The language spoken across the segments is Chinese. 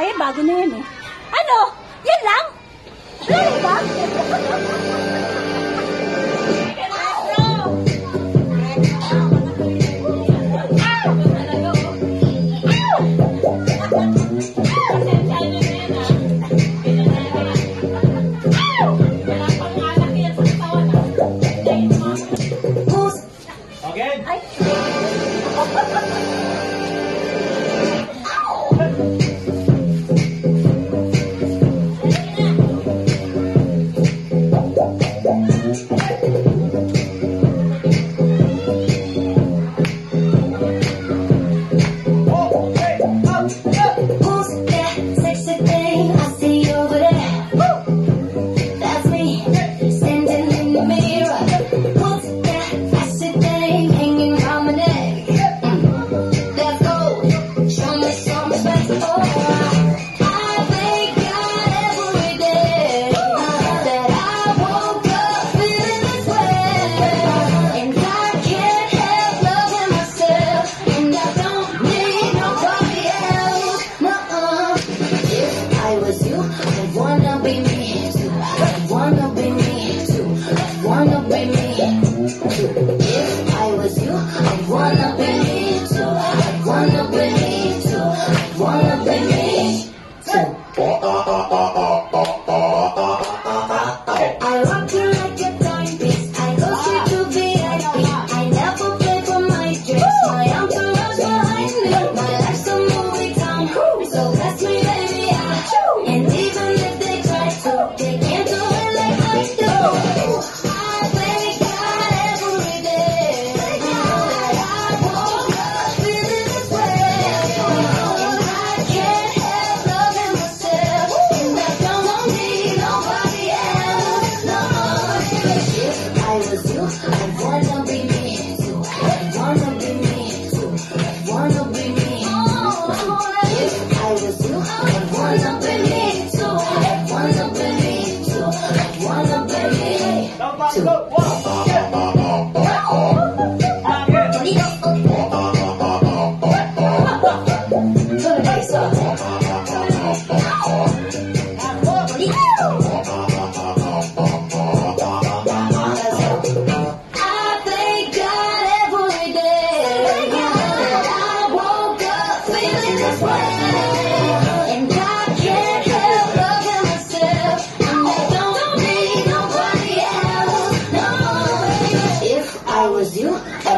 Ay, bago na yan eh. Ano? Yan lang? Yan ba? Oh, Uh-oh. to Oh!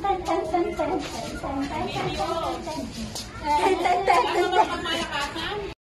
等等等等等等等等等等等等等